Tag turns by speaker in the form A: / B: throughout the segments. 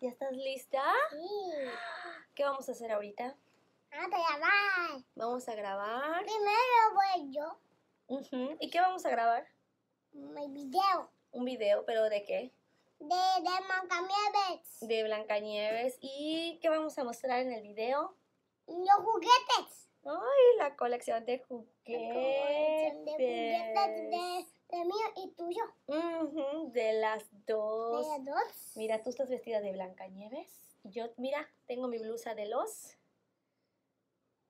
A: ¿Ya estás lista?
B: Sí.
A: ¿Qué vamos a hacer ahorita?
B: Vamos a grabar.
A: Vamos a grabar.
B: Primero voy yo.
A: Ujú. ¿Y qué vamos a grabar?
B: Mi video.
A: Un video, pero ¿de qué?
B: De, de Mancamieves.
A: De Blancanieves. ¿Y qué vamos a mostrar en el video?
B: Los juguetes.
A: Ay, la colección de
B: La colección De juguetes
A: juguetes.
B: de, de mío y tuyo.
A: Ujú, de las dos.
B: Dos.
A: Mira, tú estás vestida de Blancanieves. Yo, mira, tengo mi blusa de los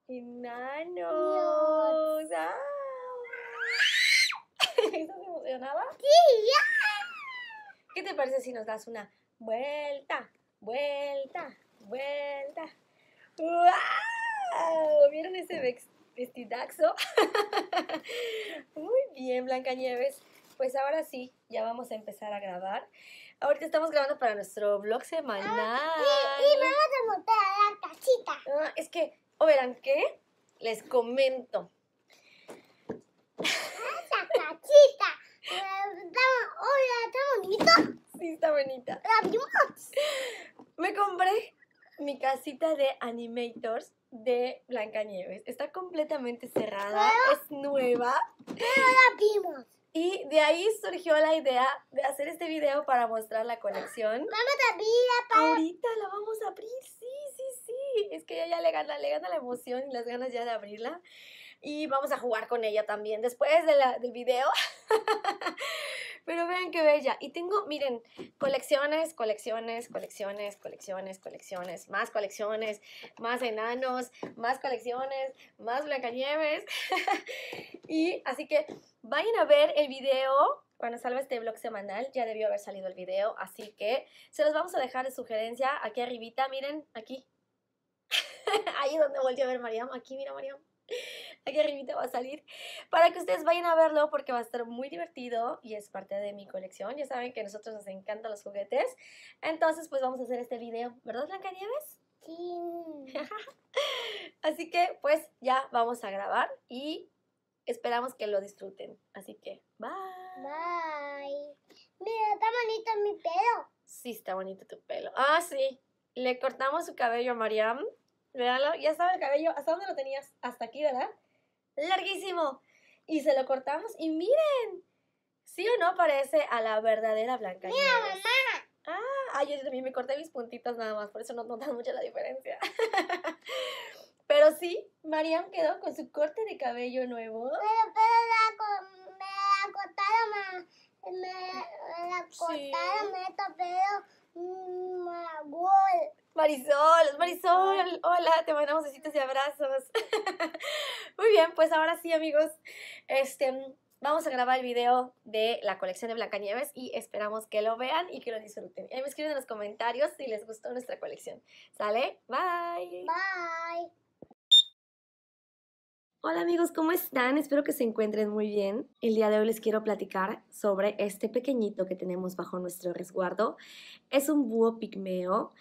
A: enanos. ¡Ah! ¿Estás emocionada?
B: Sí, ya.
A: ¿Qué te parece si nos das una vuelta, vuelta, vuelta? ¡Wow! ¿Vieron ese vestidaxo? Muy bien, Blancanieves. Pues ahora sí, ya vamos a empezar a grabar. Ahorita estamos grabando para nuestro vlog semanal.
B: Y, y vamos a montar a la casita.
A: Ah, es que, ¿o verán qué? Les comento.
B: Esa casita. Hola, está bonito.
A: Sí, está bonita.
B: La vimos.
A: Me compré mi casita de Animators de Blancanieves. Está completamente cerrada, es nueva.
B: La vimos.
A: Y de ahí surgió la idea de hacer este video para mostrar la colección.
B: Vamos a abrirla para...
A: Ahorita la vamos a abrir, sí, sí, sí. Es que ella ya le gana, le gana la emoción y las ganas ya de abrirla. Y vamos a jugar con ella también después del video. Pero vean qué bella. Y tengo, miren, colecciones, colecciones, colecciones, colecciones, colecciones, más colecciones, más enanos, más colecciones, más Blancanieves. y así que vayan a ver el video cuando salga este vlog semanal. Ya debió haber salido el video, así que se los vamos a dejar de sugerencia aquí arribita. Miren, aquí. Ahí donde volvió a ver Mariam. Aquí, mira Mariam. Aquí arribita va a salir para que ustedes vayan a verlo porque va a estar muy divertido y es parte de mi colección. Ya saben que a nosotros nos encantan los juguetes. Entonces, pues vamos a hacer este video, ¿verdad, Blancanieves?
B: Sí.
A: Así que, pues ya vamos a grabar y esperamos que lo disfruten. Así que, bye.
B: Bye. Mira, está bonito mi pelo.
A: Sí, está bonito tu pelo. Ah, sí. Le cortamos su cabello a Mariam. Véanlo, ya estaba el cabello. ¿Hasta dónde lo tenías? Hasta aquí, ¿verdad? Larguísimo. Y se lo cortamos y miren. ¿Sí o no parece a la verdadera Blanca?
B: Mira, mamá.
A: Ah, ay, yo también me corté mis puntitas nada más, por eso no notan mucho la diferencia. Pero sí, Mariam quedó con su corte de cabello nuevo.
B: Pero, pero la, me la cortaron, me, me la
A: Sí.
B: cortaron, me pero mm, ma- gol.
A: Marisol, Marisol, hola, te mandamos besitos y abrazos. Muy bien, pues ahora sí, amigos, este, vamos a grabar el video de la colección de Blancanieves y esperamos que lo vean y que lo disfruten. Y me escriben en los comentarios si les gustó nuestra colección. ¿Sale? Bye.
B: Bye.
A: Hola amigos, ¿cómo están? Espero que se encuentren muy bien. El día de hoy les quiero platicar sobre este pequeñito que tenemos bajo nuestro resguardo. Es un búho pigmeo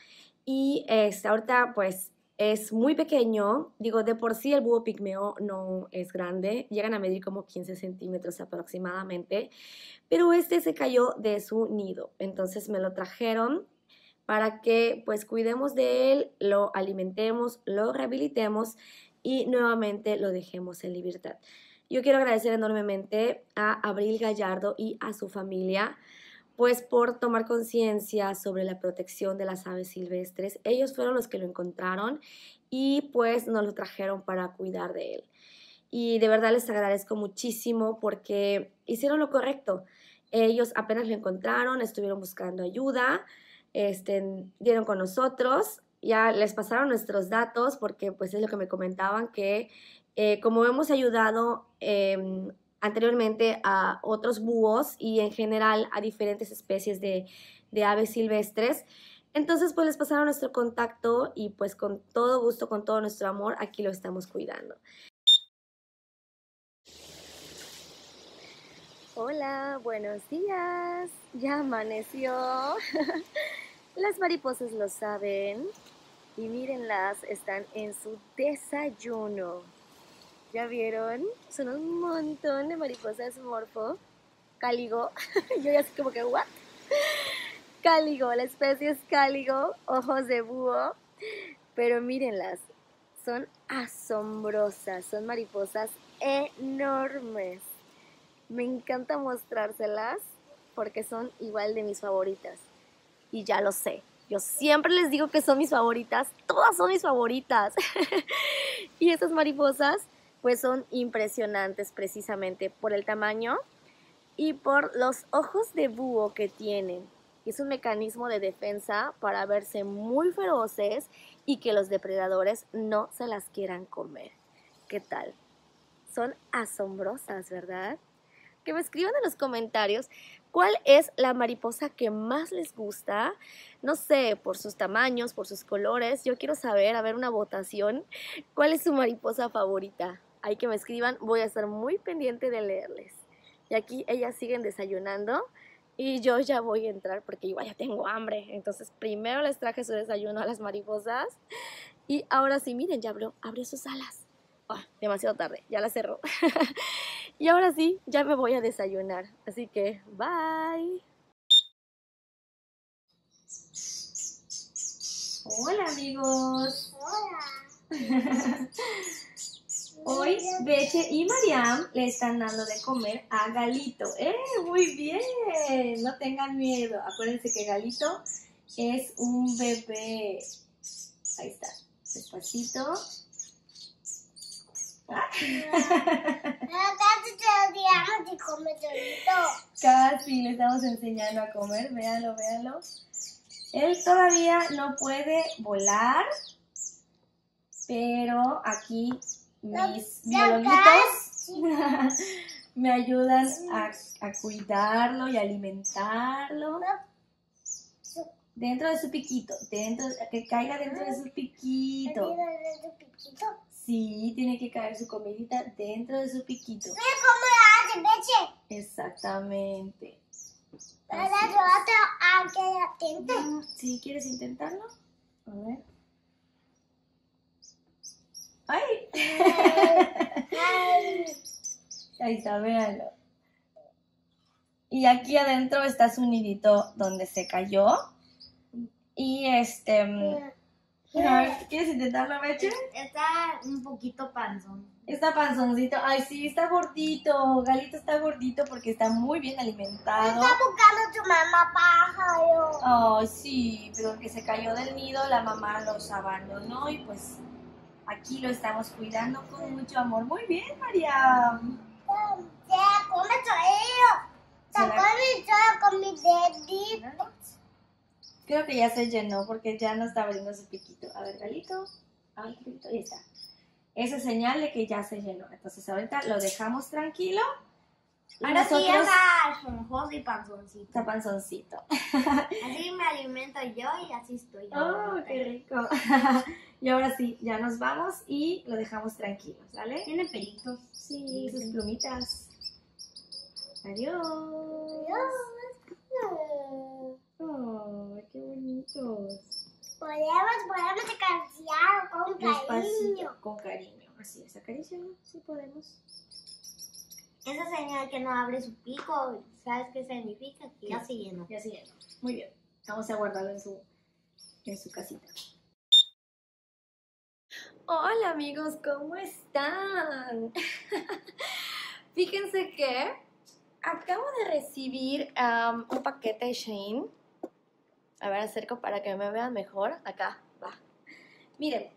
A: y este, ahorita pues es muy pequeño. Digo, de por sí el búho pigmeo no es grande, llegan a medir como 15 centímetros aproximadamente, pero este se cayó de su nido, entonces me lo trajeron para que pues cuidemos de él, lo alimentemos, lo rehabilitemos y nuevamente lo dejemos en libertad. Yo quiero agradecer enormemente a Abril Gallardo y a su familia, pues por tomar conciencia sobre la protección de las aves silvestres. Ellos fueron los que lo encontraron y pues nos lo trajeron para cuidar de él. Y de verdad les agradezco muchísimo porque hicieron lo correcto. Ellos apenas lo encontraron, estuvieron buscando ayuda, este, dieron con nosotros, ya les pasaron nuestros datos porque pues es lo que me comentaban que eh, como hemos ayudado eh, anteriormente a otros búhos y en general a diferentes especies de, de aves silvestres, entonces pues les pasaron nuestro contacto y pues con todo gusto, con todo nuestro amor, aquí lo estamos cuidando. Hola, buenos días. Ya amaneció. Las mariposas lo saben. Y mírenlas, están en su desayuno. ¿Ya vieron? Son un montón de mariposas morfo. Cáligo. Yo ya así como que, ¿what? cáligo, la especie es cáligo, ojos de búho, pero mírenlas, son asombrosas, son mariposas enormes. Me encanta mostrárselas porque son igual de mis favoritas. Y ya lo sé, yo siempre les digo que son mis favoritas, todas son mis favoritas. y esas mariposas pues son impresionantes precisamente por el tamaño y por los ojos de búho que tienen. Es un mecanismo de defensa para verse muy feroces y que los depredadores no se las quieran comer. ¿Qué tal? Son asombrosas, ¿verdad? Que me escriban en los comentarios cuál es la mariposa que más les gusta. No sé, por sus tamaños, por sus colores. Yo quiero saber, a ver una votación, cuál es su mariposa favorita. Hay que me escriban, voy a estar muy pendiente de leerles. Y aquí ellas siguen desayunando y yo ya voy a entrar porque igual ya tengo hambre. Entonces primero les traje su desayuno a las mariposas y ahora sí, miren, ya abrió, abrió sus alas. Ah, demasiado tarde, ya la cerró. y ahora sí, ya me voy a desayunar. Así que, bye. Hola amigos.
B: Hola.
A: Hoy Beche y Mariam le están dando de comer a Galito. ¡Eh! Muy bien. No tengan miedo. Acuérdense que Galito es un bebé. Ahí está. Despacito. Ah.
B: Casi
A: le estamos enseñando a comer. Véanlo, véanlo. Él todavía no puede volar. Pero aquí mis biologuitos me ayudan a, a cuidarlo y alimentarlo dentro de su piquito, dentro que caiga dentro de su piquito. Sí, tiene que caer su comidita dentro de su piquito.
B: Mira cómo hace.
A: Exactamente.
B: Ahora
A: Así
B: yo otro a que atento.
A: es. ¿Sí quieres intentarlo? A ver. ¡Ay!
B: Ay,
A: Ahí está, véanlo. Y aquí adentro está su nidito donde se cayó. Y este... mm, a ver, ¿Quieres intentarlo, Meche?
C: Está un poquito panzón.
A: Está panzoncito. Ay, sí, está gordito. Galito está gordito porque está muy bien alimentado.
B: está buscando tu mamá pájaro.
A: Ay, sí, pero que se cayó del nido, la mamá los abandonó y pues aquí lo estamos cuidando con mucho amor. Muy bien, María.
B: Ya, come con mi dedito.
A: Creo que ya se llenó porque ya no está abriendo su piquito. A ver, Galito. A ver, Galito, ahí está. Esa es señal de que ya se llenó. Entonces ahorita lo dejamos tranquilo. Y
C: Ahora sí está esponjoso y panzoncito.
A: Está panzoncito.
C: Así me alimento yo y así estoy.
A: ¡Oh, qué rico! y ahora sí, ya nos vamos y lo dejamos tranquilo, ¿vale?
C: Tiene pelitos.
A: Sí, sus plumitas. Adiós.
B: Mm.
A: ¡Ay, qué bonitos!
B: Podemos, podemos acariciar con cariño.
A: Despacito, con cariño. Así es, acariciarlo, sí podemos.
C: Esa señal que no abre su pico, ¿sabes qué significa? Que ya se llenó.
A: Y así es. Muy bien. Vamos a guardarlo en su, en su casita. Hola amigos, ¿cómo están? Fíjense que acabo de recibir un paquete de Shane. A ver, acerco para que me vean mejor. Acá, va. Miren,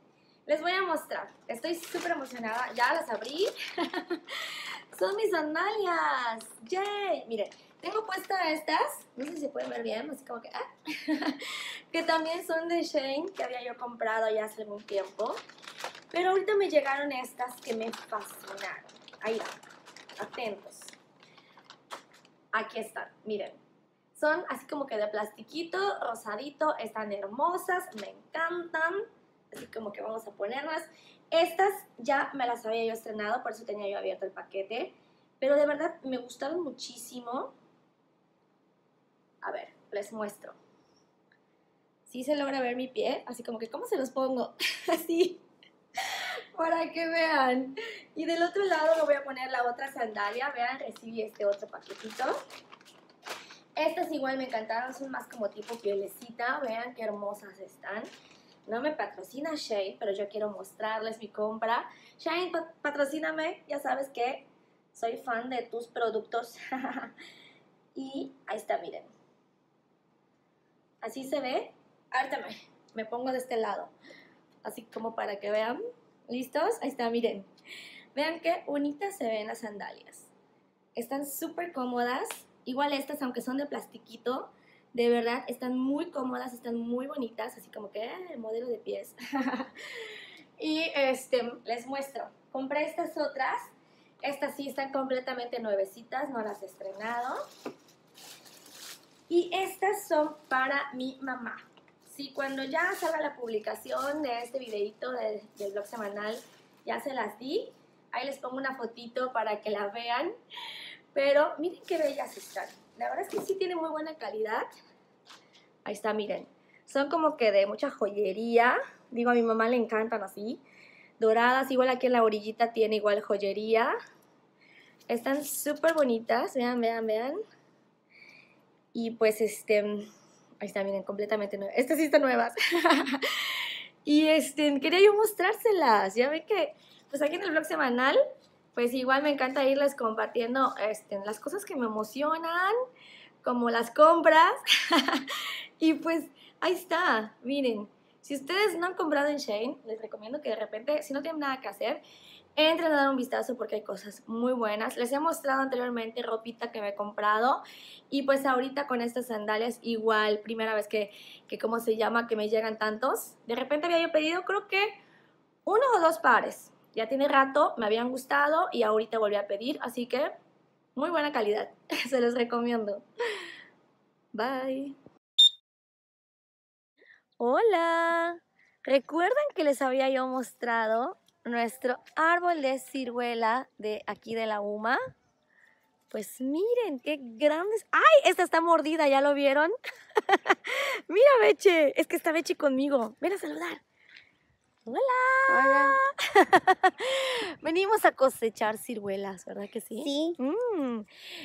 A: les voy a mostrar. Estoy súper emocionada. Ya las abrí. Son mis sandalias. ¡Yay! Miren, tengo puestas estas. No sé si pueden ver bien, así como que... ah, que también son de Shane, que había yo comprado ya hace algún tiempo. Pero ahorita me llegaron estas que me fascinaron. Ahí va. Atentos. Aquí están, miren. Son así como que de plastiquito, rosadito, están hermosas, me encantan. Así como que vamos a ponerlas. Estas ya me las había yo estrenado, por eso tenía yo abierto el paquete. Pero de verdad me gustaron muchísimo. A ver, les muestro. Sí se logra ver mi pie, así como que, ¿cómo se los pongo? así, para que vean. Y del otro lado le voy a poner la otra sandalia. Vean, recibí este otro paquetito. Estas igual me encantaron, son más como tipo pielecita. Vean qué hermosas están. No me patrocina Shane, pero yo quiero mostrarles mi compra. Shane, pa- patrocíname, ya sabes que soy fan de tus productos. y ahí está, miren. Así se ve. Ahorita me, pongo de este lado. Así como para que vean. ¿Listos? Ahí está, miren. Vean qué bonitas se ven las sandalias. Están súper cómodas. Igual estas, aunque son de plastiquito, de verdad están muy cómodas, están muy bonitas, así como que eh, el modelo de pies. y este, les muestro. Compré estas otras. Estas sí están completamente nuevecitas, no las he estrenado. Y estas son para mi mamá. Sí, cuando ya salga la publicación de este videito de- del blog semanal, ya se las di. Ahí les pongo una fotito para que la vean. Pero miren qué bellas están. La verdad es que sí tiene muy buena calidad. Ahí está, miren. Son como que de mucha joyería. Digo, a mi mamá le encantan así. Doradas, igual aquí en la orillita tiene igual joyería. Están súper bonitas. Vean, vean, vean. Y pues este, ahí está, miren, completamente nuevas. Estas sí están nuevas. y este, quería yo mostrárselas. Ya ven que, pues aquí en el blog semanal, pues igual me encanta irles compartiendo este, las cosas que me emocionan, como las compras. y pues ahí está, miren. Si ustedes no han comprado en Shane, les recomiendo que de repente, si no tienen nada que hacer, entren a dar un vistazo porque hay cosas muy buenas. Les he mostrado anteriormente ropita que me he comprado y pues ahorita con estas sandalias igual, primera vez que, que ¿cómo se llama? Que me llegan tantos. De repente había yo pedido creo que uno o dos pares. Ya tiene rato, me habían gustado y ahorita volví a pedir, así que muy buena calidad. Se los recomiendo. Bye. Hola. ¿Recuerdan que les había yo mostrado nuestro árbol de ciruela de aquí de la UMA? Pues miren, qué grandes. ¡Ay! Esta está mordida, ¿ya lo vieron? Mira, Beche. Es que está Beche conmigo. Ven a saludar. Hola.
C: Hola.
A: Venimos a cosechar ciruelas, ¿verdad que sí?
C: Sí.
A: Mm.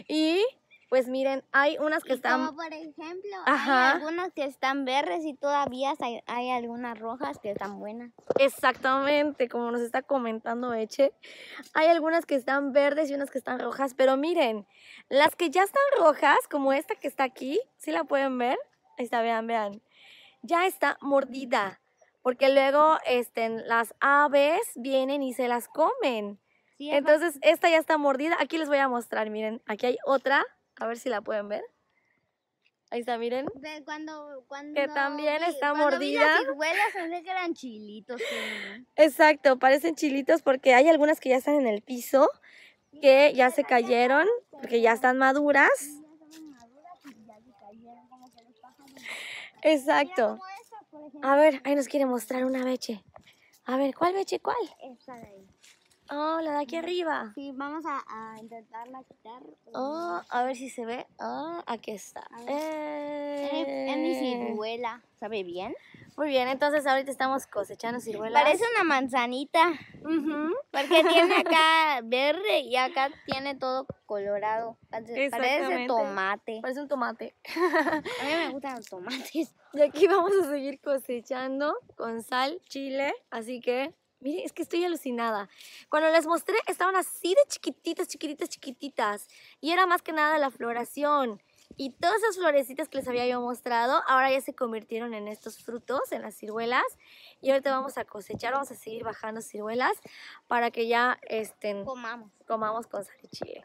A: Y pues miren, hay unas que
C: Y
A: están...
C: Como por ejemplo,
A: Ajá.
C: hay algunas que están verdes y todavía hay, hay algunas rojas que están buenas.
A: Exactamente, como nos está comentando Eche. Hay algunas que están verdes y unas que están rojas, pero miren, las que ya están rojas, como esta que está aquí, ¿sí la pueden ver? Ahí está, vean, vean. Ya está mordida, porque luego este, las aves vienen y se las comen.
C: Sí.
A: Entonces, esta ya está mordida. Aquí les voy a mostrar, miren, aquí hay otra, a ver si la pueden ver. Ahí está, miren.
C: Ve, cuando, cuando
A: Que también
C: vi-
A: está
C: cuando vi las
A: mordida.
C: ciruelas pensé que eran chilitos.
A: Exacto, parecen chilitos porque hay algunas que ya están en el piso, que ya se cayeron, porque ya están maduras.
C: ya estaban maduras y ya se cayeron como que los pájaros. Mira
A: Exacto. A ver, ahí nos quiere mostrar una beche. A ver, ¿cuál beche? ¿Cuál?
C: Esta de ahí.
A: Oh, la de aquí arriba.
C: Sí, vamos a, a intentarla quitar.
A: Oh, a ver si se ve. Ah, aquí está.
C: Es mi
A: Eh.
C: ciruela. ¿Sabe bien?
A: Muy bien, entonces ahorita estamos cosechando ciruelas.
C: Parece una manzanita. Porque tiene acá verde y acá tiene todo colorado. Parece tomate.
A: Parece un tomate.
C: A mí me gustan los tomates.
A: Y aquí vamos a seguir cosechando con sal, chile, así que, miren, es que estoy alucinada. Cuando les mostré, estaban así de chiquititas, chiquititas, chiquititas. Y era más que nada la floración. Y todas esas florecitas que les había yo mostrado, ahora ya se convirtieron en estos frutos, en las ciruelas. Y ahorita vamos a cosechar, vamos a seguir bajando ciruelas para que ya estén,
C: Comamos.
A: comamos con sal y chile.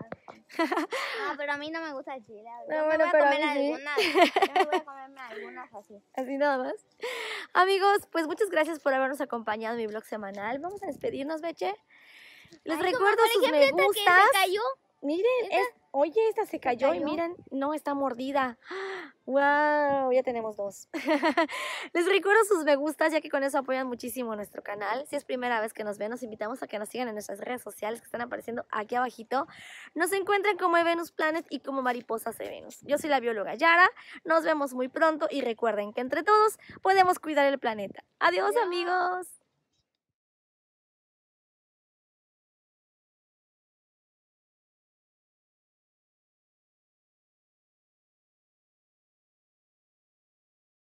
C: No, pero a mí no me gusta el chile. Yo
A: No,
C: me
A: bueno,
C: voy a
A: pero a
C: comer
A: mí sí.
C: algunas. Yo me voy a comerme algunas así.
A: Así nada más. Amigos, pues muchas gracias por habernos acompañado en mi blog semanal. Vamos a despedirnos, Beche. Les
C: Ay,
A: recuerdo sus me
C: esta que
A: gustas.
C: se cayó.
A: Miren, es- oye, esta se cayó y
C: cayó?
A: miren, no está mordida. ¡Wow! Ya tenemos dos. Les recuerdo sus me gustas, ya que con eso apoyan muchísimo nuestro canal. Si es primera vez que nos ven, nos invitamos a que nos sigan en nuestras redes sociales que están apareciendo aquí abajito. Nos encuentran como Venus Planet y como Mariposas de Venus. Yo soy la bióloga Yara. Nos vemos muy pronto y recuerden que entre todos podemos cuidar el planeta. Adiós,
C: Adiós.
A: amigos.